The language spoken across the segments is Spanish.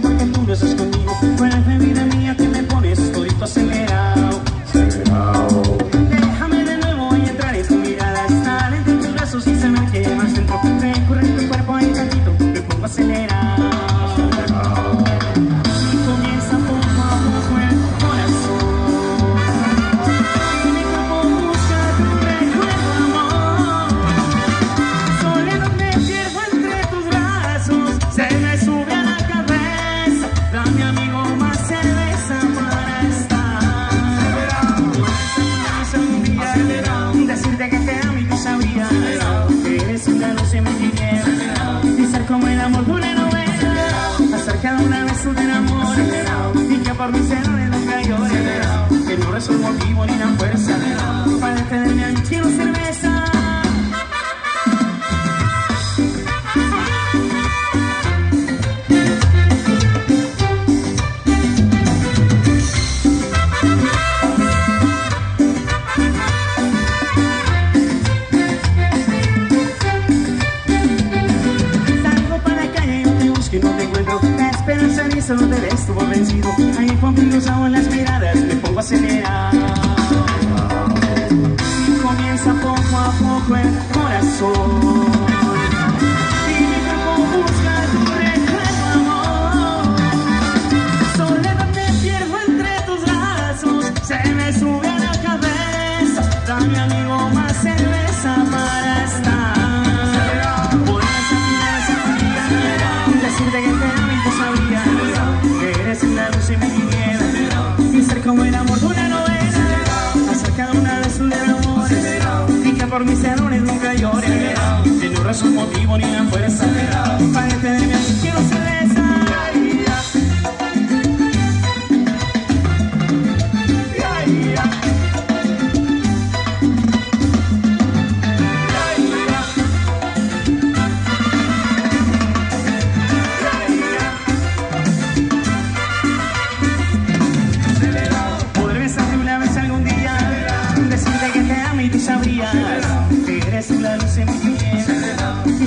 próximo. Amor. Y que por mis errores nunca llores. Que no resuelvo motivo ni la solo te ves tu vencido. Ahí conmigo hago las miradas, me pongo a acelerar. Y comienza poco a poco el corazón. Y mi cuerpo busca tu recuerdo, amor. Soledad me pierdo entre tus brazos Se me sube a la cabeza. Dame amigo como el amor de una novela Hacer cada una vez un amor. Y que por mis errores nunca llores Que no es un motivo ni una fuerza. Para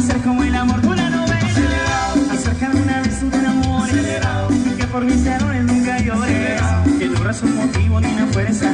ser como el amor de una novela. Acercarme una vez un amor. Y que por mis errores nunca llores Que no habrá un motivo ni una fuerza